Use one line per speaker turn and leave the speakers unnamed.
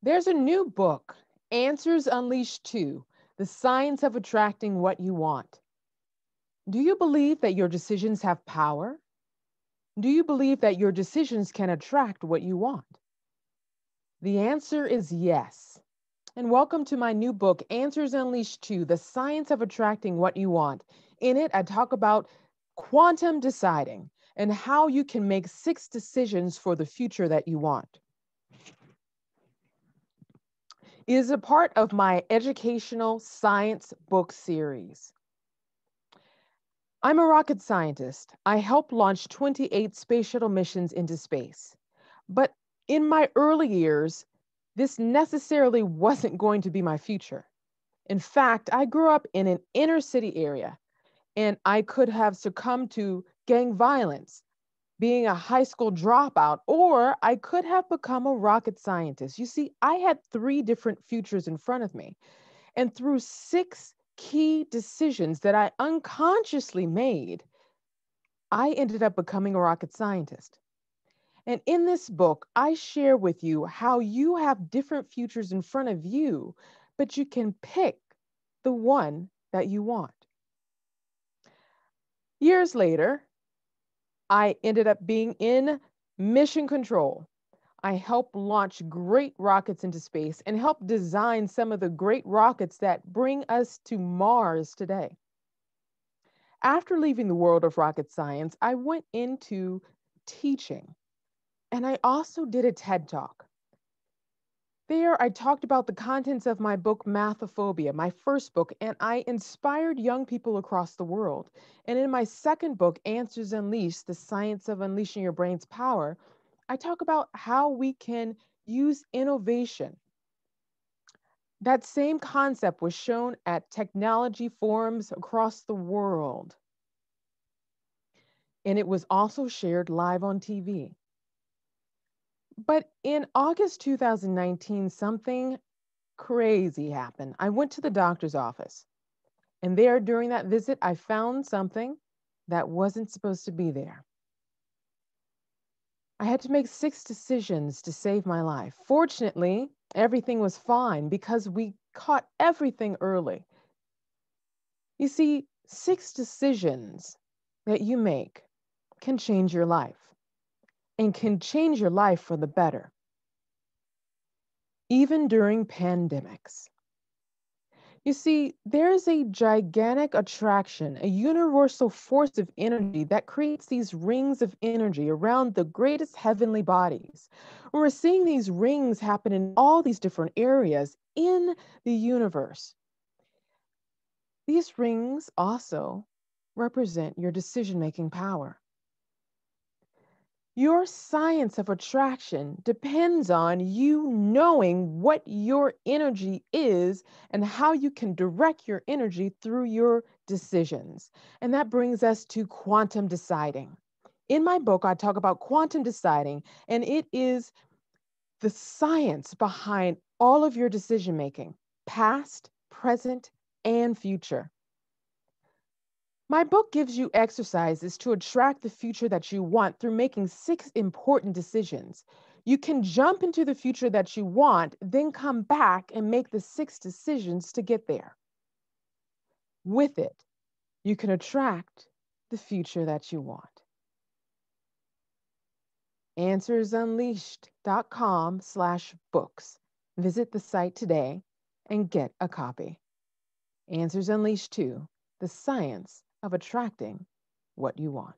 There's a new book, Answers Unleashed 2 The Science of Attracting What You Want. Do you believe that your decisions have power? Do you believe that your decisions can attract what you want? The answer is yes. And welcome to my new book, Answers Unleashed 2 The Science of Attracting What You Want. In it, I talk about quantum deciding and how you can make six decisions for the future that you want. It is a part of my educational science book series. I'm a rocket scientist. I helped launch 28 space shuttle missions into space. But in my early years, this necessarily wasn't going to be my future. In fact, I grew up in an inner city area and I could have succumbed to gang violence, being a high school dropout, or I could have become a rocket scientist. You see, I had three different futures in front of me. And through six key decisions that I unconsciously made, I ended up becoming a rocket scientist. And in this book, I share with you how you have different futures in front of you, but you can pick the one that you want. Years later, I ended up being in mission control. I helped launch great rockets into space and helped design some of the great rockets that bring us to Mars today. After leaving the world of rocket science, I went into teaching and I also did a TED talk. There, I talked about the contents of my book, Mathophobia, my first book, and I inspired young people across the world. And in my second book, Answers Unleashed The Science of Unleashing Your Brain's Power, I talk about how we can use innovation. That same concept was shown at technology forums across the world. And it was also shared live on TV. But in August 2019, something crazy happened. I went to the doctor's office, and there during that visit, I found something that wasn't supposed to be there. I had to make six decisions to save my life. Fortunately, everything was fine because we caught everything early. You see, six decisions that you make can change your life and can change your life for the better, even during pandemics. You see, there is a gigantic attraction, a universal force of energy that creates these rings of energy around the greatest heavenly bodies. We're seeing these rings happen in all these different areas in the universe. These rings also represent your decision making power. Your science of attraction depends on you knowing what your energy is and how you can direct your energy through your decisions. And that brings us to quantum deciding. In my book, I talk about quantum deciding, and it is the science behind all of your decision making, past, present, and future. My book gives you exercises to attract the future that you want through making six important decisions. You can jump into the future that you want, then come back and make the six decisions to get there. With it, you can attract the future that you want. AnswersUnleashed.com slash books. Visit the site today and get a copy. Answers Unleashed 2, The Science of attracting what you want.